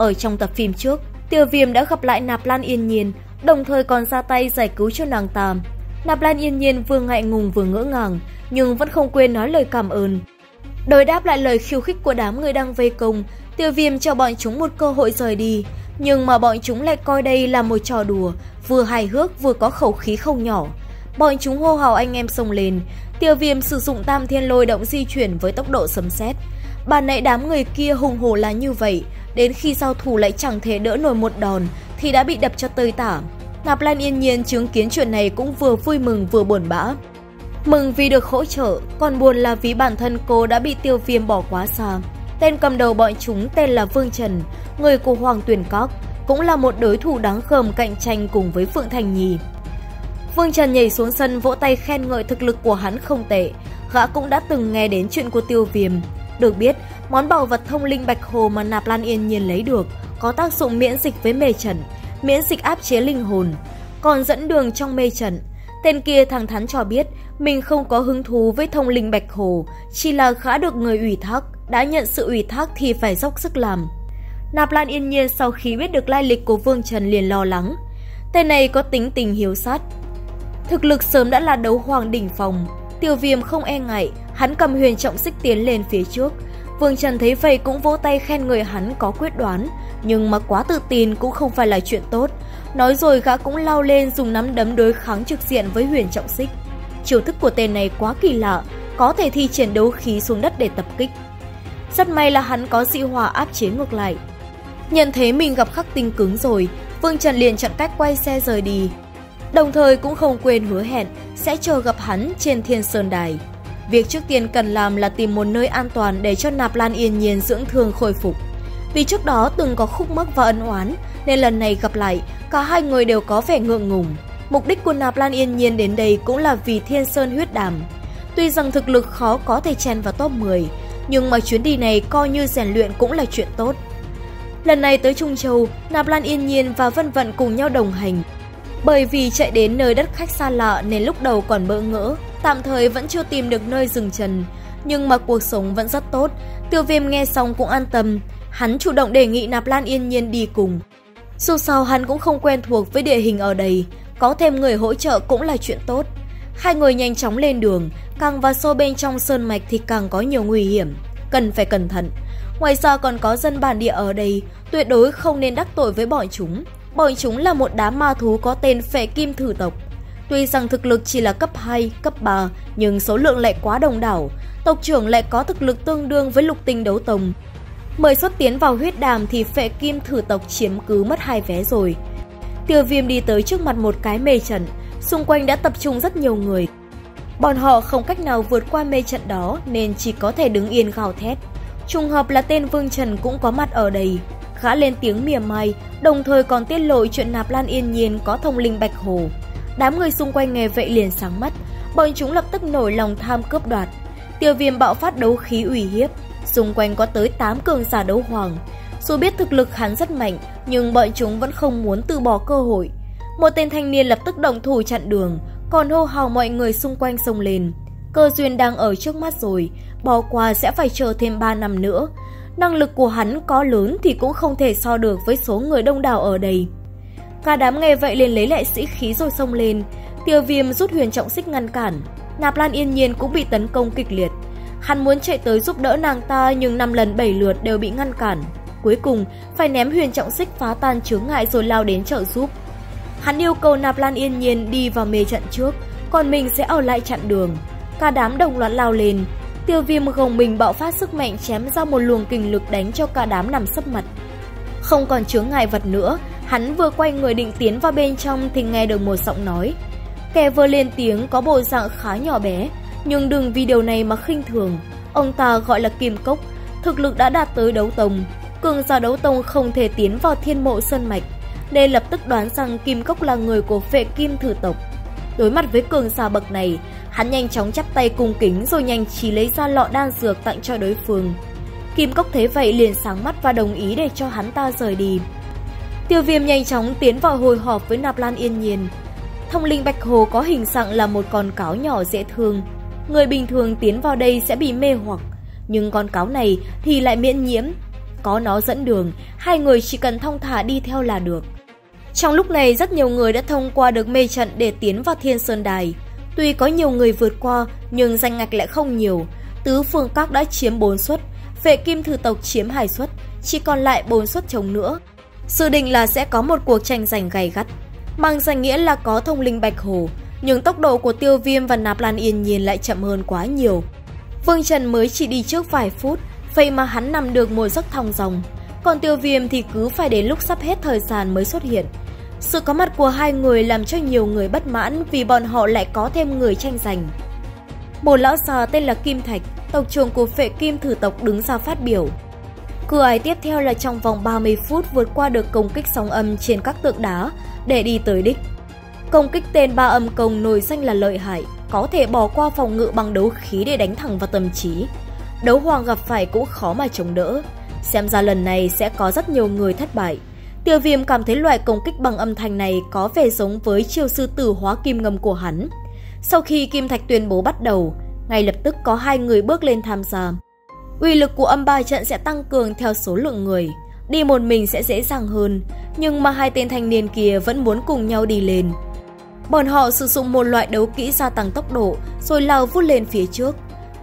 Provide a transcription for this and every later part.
Ở trong tập phim trước, Tiêu Viêm đã gặp lại Nạp Lan Yên Nhiên, đồng thời còn ra tay giải cứu cho nàng ta. Nạp Lan Yên Nhiên vừa ngại ngùng vừa ngỡ ngàng, nhưng vẫn không quên nói lời cảm ơn. Đối đáp lại lời khiêu khích của đám người đang vây công, Tiêu Viêm cho bọn chúng một cơ hội rời đi, nhưng mà bọn chúng lại coi đây là một trò đùa, vừa hài hước vừa có khẩu khí không nhỏ. Bọn chúng hô hào anh em xông lên, Tiêu Viêm sử dụng Tam Thiên Lôi động di chuyển với tốc độ sấm sét. Bà nãy đám người kia hùng hổ là như vậy, đến khi giao thủ lại chẳng thể đỡ nổi một đòn thì đã bị đập cho tơi tả. Nạp Lan yên nhiên chứng kiến chuyện này cũng vừa vui mừng vừa buồn bã. Mừng vì được hỗ trợ, còn buồn là vì bản thân cô đã bị tiêu viêm bỏ quá xa. Tên cầm đầu bọn chúng tên là Vương Trần, người của Hoàng Tuyền Cóc, cũng là một đối thủ đáng khờm cạnh tranh cùng với Phượng Thành Nhì. Vương Trần nhảy xuống sân vỗ tay khen ngợi thực lực của hắn không tệ, gã cũng đã từng nghe đến chuyện của tiêu viêm. Được biết, món bảo vật thông linh bạch hồ mà Nạp Lan Yên Nhiên lấy được có tác dụng miễn dịch với mê trận, miễn dịch áp chế linh hồn, còn dẫn đường trong mê trận. Tên kia thẳng thắn cho biết mình không có hứng thú với thông linh bạch hồ, chỉ là khá được người ủy thác, đã nhận sự ủy thác thì phải dốc sức làm. Nạp Lan yên nhiên sau khi biết được lai lịch của Vương Trần liền lo lắng. Tên này có tính tình hiếu sát. Thực lực sớm đã là đấu hoàng đỉnh phòng, tiêu viêm không e ngại, hắn cầm huyền trọng xích tiến lên phía trước. Vương Trần thấy vậy cũng vỗ tay khen người hắn có quyết đoán, nhưng mà quá tự tin cũng không phải là chuyện tốt. Nói rồi gã cũng lao lên dùng nắm đấm đối kháng trực diện với huyền trọng xích. Chiêu thức của tên này quá kỳ lạ, có thể thi triển đấu khí xuống đất để tập kích. Rất may là hắn có dị hỏa áp chế ngược lại. Nhận thấy mình gặp khắc tinh cứng rồi, Vương Trần liền chọn cách quay xe rời đi. Đồng thời cũng không quên hứa hẹn sẽ chờ gặp hắn trên Thiên Sơn Đài. Việc trước tiên cần làm là tìm một nơi an toàn để cho Nạp Lan yên nhiên dưỡng thương khôi phục. Vì trước đó từng có khúc mắc và ân oán, nên lần này gặp lại, cả hai người đều có vẻ ngượng ngùng. Mục đích của Nạp Lan yên nhiên đến đây cũng là vì Thiên Sơn huyết đàm. Tuy rằng thực lực khó có thể chen vào top 10, nhưng mà chuyến đi này coi như rèn luyện cũng là chuyện tốt. Lần này tới Trung Châu, Nạp Lan Yên Nhiên và Vân Vận cùng nhau đồng hành. Bởi vì chạy đến nơi đất khách xa lạ nên lúc đầu còn bỡ ngỡ, tạm thời vẫn chưa tìm được nơi dừng chân. Nhưng mà cuộc sống vẫn rất tốt, tiêu viêm nghe xong cũng an tâm, hắn chủ động đề nghị Nạp Lan Yên Nhiên đi cùng. Dù sao hắn cũng không quen thuộc với địa hình ở đây, có thêm người hỗ trợ cũng là chuyện tốt. Hai người nhanh chóng lên đường, càng vào sâu bên trong sơn mạch thì càng có nhiều nguy hiểm, cần phải cẩn thận. Ngoài ra còn có dân bản địa ở đây, tuyệt đối không nên đắc tội với bọn chúng bởi chúng là một đám ma thú có tên phệ kim thử tộc. Tuy rằng thực lực chỉ là cấp 2, cấp 3, nhưng số lượng lại quá đông đảo. Tộc trưởng lại có thực lực tương đương với lục tinh đấu tông. Mời xuất tiến vào huyết đàm thì phệ kim thử tộc chiếm cứ mất hai vé rồi. Tiêu viêm đi tới trước mặt một cái mê trận, xung quanh đã tập trung rất nhiều người. Bọn họ không cách nào vượt qua mê trận đó nên chỉ có thể đứng yên gào thét. Trùng hợp là tên Vương Trần cũng có mặt ở đây. Gã lên tiếng mỉa mai, đồng thời còn tiết lộ chuyện Nạp Lan Yên Nhiên có thông linh bạch hồ. Đám người xung quanh nghe vậy liền sáng mắt, bọn chúng lập tức nổi lòng tham cướp đoạt. Tiêu viêm bạo phát đấu khí ủy hiếp, xung quanh có tới 8 cường giả đấu hoàng. Dù biết thực lực hắn rất mạnh, nhưng bọn chúng vẫn không muốn từ bỏ cơ hội. Một tên thanh niên lập tức động thủ chặn đường, còn hô hào mọi người xung quanh xông lên. Cơ duyên đang ở trước mắt rồi, bỏ qua sẽ phải chờ thêm 3 năm nữa. Năng lực của hắn có lớn thì cũng không thể so được với số người đông đảo ở đây. Cả đám nghe vậy liền lấy lại sĩ khí rồi xông lên, tiêu viêm rút huyền trọng xích ngăn cản. Nạp Lan yên nhiên cũng bị tấn công kịch liệt. Hắn muốn chạy tới giúp đỡ nàng ta nhưng năm lần bảy lượt đều bị ngăn cản. Cuối cùng, phải ném huyền trọng xích phá tan chướng ngại rồi lao đến trợ giúp. Hắn yêu cầu Nạp Lan yên nhiên đi vào mê trận trước, còn mình sẽ ở lại chặn đường. Cả đám đồng loạt lao lên, Tiêu viêm gồng mình bạo phát sức mạnh chém ra một luồng kình lực đánh cho cả đám nằm sấp mặt. Không còn chướng ngại vật nữa, hắn vừa quay người định tiến vào bên trong thì nghe được một giọng nói. Kẻ vừa lên tiếng có bộ dạng khá nhỏ bé, nhưng đừng vì điều này mà khinh thường. Ông ta gọi là Kim Cốc, thực lực đã đạt tới đấu tông. Cường giả đấu tông không thể tiến vào thiên mộ sơn mạch, nên lập tức đoán rằng Kim Cốc là người của phệ kim thử tộc. Đối mặt với cường giả bậc này, Hắn nhanh chóng chắp tay cung kính rồi nhanh trí lấy ra lọ đan dược tặng cho đối phương. Kim Cốc thế vậy liền sáng mắt và đồng ý để cho hắn ta rời đi. Tiêu viêm nhanh chóng tiến vào hồi họp với Nạp Lan Yên Nhiên. Thông linh Bạch Hồ có hình dạng là một con cáo nhỏ dễ thương. Người bình thường tiến vào đây sẽ bị mê hoặc, nhưng con cáo này thì lại miễn nhiễm. có nó dẫn đường, hai người chỉ cần thông thả đi theo là được. Trong lúc này rất nhiều người đã thông qua được mê trận để tiến vào Thiên Sơn Đài. Tuy có nhiều người vượt qua nhưng danh ngạch lại không nhiều. Tứ phương các đã chiếm 4 suất, vệ kim thư tộc chiếm 2 suất, chỉ còn lại 4 suất trống nữa. Dự định là sẽ có một cuộc tranh giành gay gắt. Mang danh nghĩa là có thông linh Bạch Hồ, nhưng tốc độ của Tiêu Viêm và Nạp Lan Yên Nhiên lại chậm hơn quá nhiều. Vương Trần mới chỉ đi trước vài phút, vậy mà hắn nằm được một giấc thong dòng. Còn Tiêu Viêm thì cứ phải đến lúc sắp hết thời gian mới xuất hiện. Sự có mặt của hai người làm cho nhiều người bất mãn vì bọn họ lại có thêm người tranh giành. Một lão già tên là Kim Thạch, tộc trưởng của phệ kim thử tộc đứng ra phát biểu. Cửa ải tiếp theo là trong vòng 30 phút vượt qua được công kích sóng âm trên các tượng đá để đi tới đích. Công kích tên ba âm công nổi danh là lợi hại, có thể bỏ qua phòng ngự bằng đấu khí để đánh thẳng vào tâm trí. Đấu hoàng gặp phải cũng khó mà chống đỡ. Xem ra lần này sẽ có rất nhiều người thất bại. Tiêu viêm cảm thấy loại công kích bằng âm thanh này có vẻ giống với chiêu sư tử hóa kim ngầm của hắn. Sau khi Kim Thạch tuyên bố bắt đầu, ngay lập tức có hai người bước lên tham gia. Uy lực của âm ba trận sẽ tăng cường theo số lượng người, đi một mình sẽ dễ dàng hơn, nhưng mà hai tên thanh niên kia vẫn muốn cùng nhau đi lên. Bọn họ sử dụng một loại đấu kỹ gia tăng tốc độ rồi lao vút lên phía trước.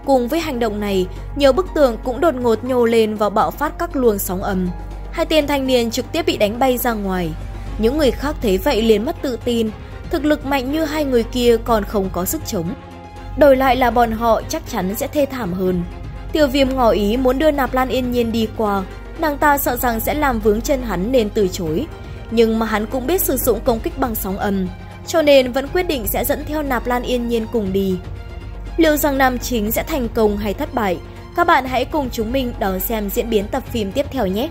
Cùng với hành động này, nhiều bức tường cũng đột ngột nhô lên và bạo phát các luồng sóng âm. Hai tên thanh niên trực tiếp bị đánh bay ra ngoài. Những người khác thấy vậy liền mất tự tin, thực lực mạnh như hai người kia còn không có sức chống. Đổi lại là bọn họ chắc chắn sẽ thê thảm hơn. Tiêu viêm ngỏ ý muốn đưa Nạp Lan Yên Nhiên đi qua, nàng ta sợ rằng sẽ làm vướng chân hắn nên từ chối. Nhưng mà hắn cũng biết sử dụng công kích bằng sóng âm, cho nên vẫn quyết định sẽ dẫn theo Nạp Lan Yên Nhiên cùng đi. Liệu rằng nam chính sẽ thành công hay thất bại? Các bạn hãy cùng chúng mình đón xem diễn biến tập phim tiếp theo nhé!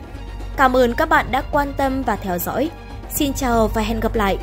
Cảm ơn các bạn đã quan tâm và theo dõi. Xin chào và hẹn gặp lại!